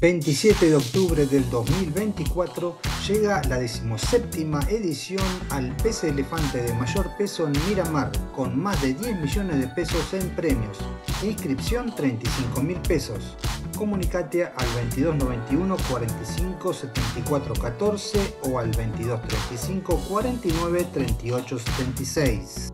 27 de octubre del 2024 llega la decimoséptima edición al Pez Elefante de mayor peso en Miramar, con más de 10 millones de pesos en premios. Inscripción 35 mil pesos. Comunicate al 2291 45 74 14 o al 2235 49 38 76.